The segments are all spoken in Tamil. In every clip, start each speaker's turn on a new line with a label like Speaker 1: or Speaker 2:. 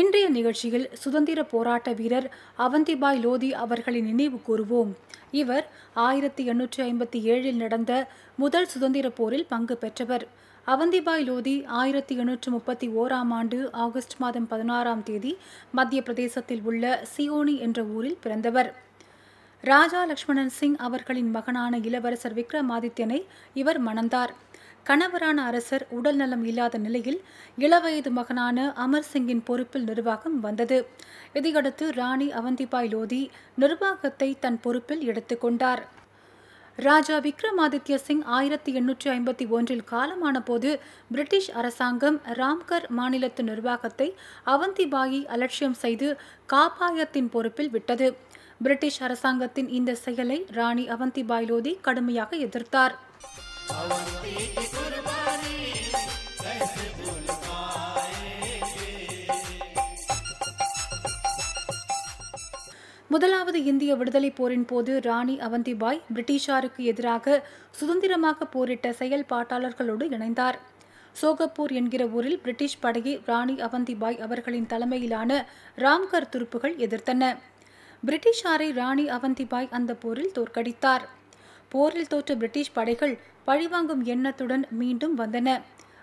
Speaker 1: இன்றைய நிகழ்ச்சியில் சுதந்திர போராட்ட வீரர் அவந்திபாய் லோதி அவர்களின் நினைவு கூறுவோம். இவர் ஆயிரத்தி எண்ணூற்றி ஐம்பத்தி ஏழில் நடந்த முதல் சுதந்திர போரில் பங்கு பெற்றவர். அவந்திபாய் லோதி ஆயிரத்தி எண்ணூற்று முப்பத்தி ஓராம் ஆண்டு ஆகஸ்ட் மாதம் பதினாறாம் தேதி மத்திய பிரதேசத்தில் உள்ள சியோனி என்ற ஊரில் பிறந்தவர். ராஜா லக்ஷ்மணன் சிங் அவர்களின் மகனான இளவரசர் விக்ரமாதித்யனை இவர் மணந்தார். கணவரான அரசர் உடல்நலம் இல்லாத நிலையில் இளவயது மகனான அமர் சிங்கின் பொறுப்பில் நிர்வாகம் வந்தது. இதையடுத்து ராணி அவந்திபாய் லோதி நிர்வாகத்தை தன் பொறுப்பில் எடுத்துக்கொண்டார் ராஜா விக்ரமாதித்ய சிங் ஆயிரத்தி எண்ணூற்றி ஐம்பத்தி ஒன்றில் காலமான போது பிரிட்டிஷ் அரசாங்கம் ராம்கர் மாநிலத்து நிர்வாகத்தை அவந்திபாயை அலட்சியம் செய்து காப்பாயத்தின் பொறுப்பில் விட்டது. பிரிட்டிஷ் அரசாங்கத்தின் இந்த செயலை ராணி அவந்திபாய் லோதி கடுமையாக எதிர்த்தார். முதலாவது இந்திய விடுதலை போரின் போது ராணி அவந்திபாய் பிரிட்டிஷாருக்கு எதிராக சுதந்திரமாக போரிட்ட செயல்பாட்டாளர்களோடு இணைந்தார். சோகப்பூர் என்கிற ஊரில் பிரிட்டிஷ் படையை ராணி அவந்திபாய் அவர்களின் தலைமையிலான ராம்கர் துருப்புகள் எதிர்த்தன. பிரிட்டிஷாரை ராணி அவந்திபாய் அந்த போரில் தோற்கடித்தார். போரில் தோற்ற பிரிட்டிஷ் படைகள் பழிவாங்கும் எண்ணத்துடன் மீண்டும் வந்தன.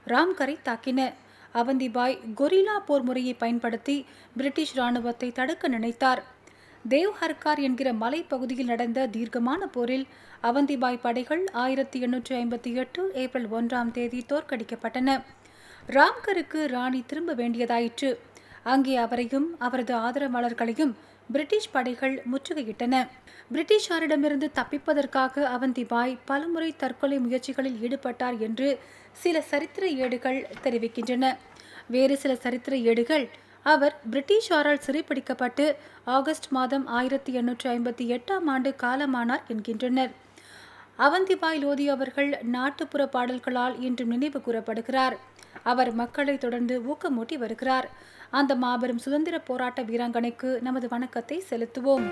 Speaker 1: ராம்கரை தாக்கின. அவந்திபாய் கொரில்லா போர் முறையை பயன்படுத்தி பிரிட்டிஷ் ராணுவத்தை தடுக்க நினைத்தார். தேவ் ஹர்கார் என்கிற மலைப்பகுதியில் நடந்த தீர்க்கமான போரில் அவந்திபாய் படைகள் ஆயிரத்தி எண்ணூற்றி ஐம்பத்தி எட்டு ஏப்ரல் ஒன்றாம் தேதி தோற்கடிக்கப்பட்டன. ராம்கருக்கு ராணி திரும்ப வேண்டியதாயிற்று. அங்கே அவரையும் அவரது ஆதரவாளர்களையும் பிரிட்டிஷ் படைகள் முற்றுகையிட்டன. பிரிட்டிஷாரிடமிருந்து தப்பிப்பதற்காக அவந்திபாய் பலமுறை தற்கொலை முயற்சிகளில் ஈடுபட்டார் என்று சில சரித்திர ஏடுகள் தெரிவிக்கின்றன. வேறு சில சரித்திர ஏடுகள் அவர் பிரிட்டிஷாரால் சிறைப்பிடிக்கப்பட்டு ஆகஸ்ட் மாதம் ஆயிரத்தி எண்ணூற்றி ஐம்பத்தி எட்டாம் ஆண்டு காலமானார் என்கின்றனர். அவந்திபாய் லோதி அவர்கள் நாட்டுப்புற பாடல்களால் இன்றும் நினைவு கூறப்படுகிறார். அவர் மக்களை தொடர்ந்து ஊக்கமூட்டி வருகிறார். அந்த மாபெரும் சுதந்திர போராட்ட வீராங்கனைக்கு நமது வணக்கத்தை செலுத்துவோம்.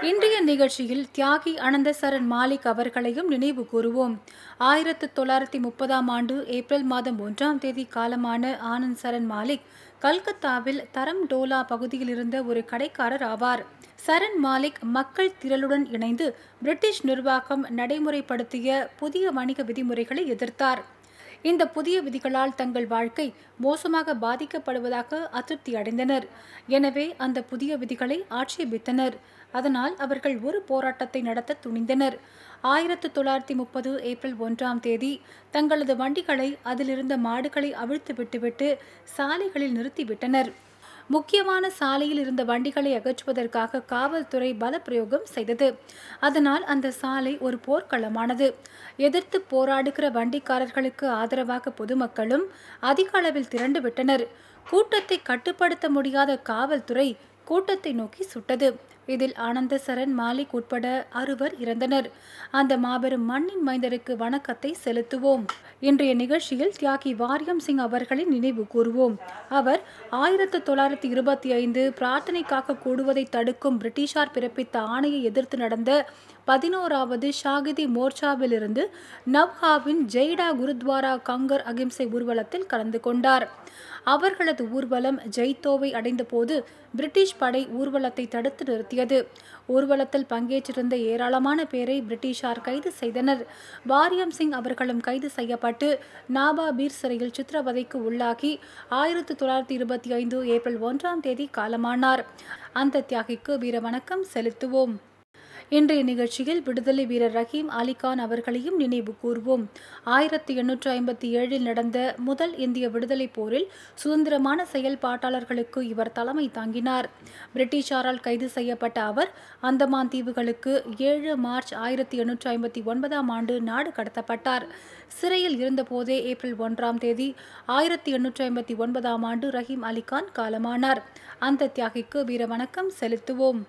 Speaker 1: இன்றைய நிகழ்ச்சியில் தியாகி அனந்த சரண் மாலிக் அவர்களையும் நினைவு கூறுவோம். ஆயிரத்து தொள்ளாயிரத்தி முப்பதாம் ஆண்டு ஏப்ரல் மாதம் ஒன்றாம் தேதி காலமான ஆனந்த் சரண் மாலிக் கல்கத்தாவில் தரம் டோலா பகுதியில் இருந்த ஒரு கடைக்காரர் ஆவார். சரண் மாலிக் மக்கள் திரளுடன் இணைந்து பிரிட்டிஷ் நிர்வாகம் நடைமுறைப்படுத்திய புதிய வணிக விதிமுறைகளை எதிர்த்தார். இந்த புதிய விதிகளால் தங்கள் வாழ்க்கை மோசமாக பாதிக்கப்படுவதாக அதிருப்தி அடைந்தனர். எனவே அந்த புதிய விதிகளை ஆட்சேபித்தனர். அதனால் அவர்கள் ஒரு போராட்டத்தை நடத்த துணிந்தனர். ஆயிரத்து தொள்ளாயிரத்தி முப்பது ஏப்ரல் ஒன்றாம் தேதி தங்களது வண்டிகளை அதிலிருந்த மாடுகளை அவிழ்த்து விட்டுவிட்டு சாலைகளில் நிறுத்திவிட்டனர். முக்கியமான சாலையில் இருந்த வண்டிகளை அகற்றுவதற்காக காவல்துறை பலப்பிரயோகம் செய்தது. அதனால் அந்த சாலை ஒரு போர்க்களமானது. எதிர்த்து போராடுகிற வண்டிக்காரர்களுக்கு ஆதரவாக பொதுமக்களும் அதிக அளவில் திரண்டு விட்டனர். கூட்டத்தை கட்டுப்படுத்த முடியாத காவல்துறை கூட்டத்தை நோக்கி சுட்டது. இதில் ஆனந்தசரன் மாலிக் உட்பட அறுவர் இறந்தனர். அந்த மாபெரும் மண்ணின் மைந்தருக்கு வணக்கத்தை செலுத்துவோம். இன்றைய நிகழ்ச்சியில் தியாகி வாரியம் சிங் அவர்களின் நினைவு கூறுவோம். அவர் ஆயிரத்து தொள்ளாயிரத்தி இருபத்தி ஐந்து பிரார்த்தனைக்காக கூடுவதை தடுக்கும் பிரிட்டிஷார் பிறப்பித்த ஆணையை எதிர்த்து நடந்த பதினோராவது ஷாகிதி மோர்ச்சாவிலிருந்து நவ்ஹாவின் ஜெய்டா குருத்வாரா கங்கர் அகிம்சை ஊர்வலத்தில் கலந்து கொண்டார். அவர்களது ஊர்வலம் ஜெய்தோவை அடைந்தபோது பிரிட்டிஷ் படை ஊர்வலத்தை தடுத்து நிறுத்தி நடத்தியது. ஊர்வலத்தில் பங்கேற்றிருந்த ஏராளமான பேரை பிரிட்டிஷார் கைது செய்தனர். வாரியம் சிங் அவர்களும் கைது செய்யப்பட்டு நாபா பீர் சிறையில் சித்திரவதைக்கு உள்ளாகி ஆயிரத்தி தொள்ளாயிரத்தி இருபத்தி ஐந்து ஏப்ரல் ஒன்றாம் தேதி காலமானார். அந்த தியாகிக்கு வீர வணக்கம் செலுத்துவோம். இன்றைய நிகழ்ச்சியில் விடுதலை வீரர் ரஹீம் அலிகான் அவர்களையும் நினைவு கூர்வோம். ஆயிரத்தி எண்ணூற்று ஐம்பத்தி ஏழில் நடந்த முதல் இந்திய விடுதலை போரில் சுதந்திரமான செயல்பாட்டாளர்களுக்கு இவர் தலைமை தாங்கினார். பிரிட்டிஷாரால் கைது செய்யப்பட்ட அவர் அந்தமான் தீவுகளுக்கு ஏழு மார்ச் ஆயிரத்தி எண்ணூற்று ஐம்பத்தி ஒன்பதாம் ஆண்டு நாடு கடத்தப்பட்டார். சிறையில் இருந்தபோதே ஏப்ரல் ஒன்றாம் தேதி ஆயிரத்தி எண்ணூற்று ஐம்பத்தி ஒன்பதாம் ஆண்டு ரஹீம் அலிகான் காலமானார். அந்த தியாகிக்கு வீர வணக்கம். செலுத்துவோம்.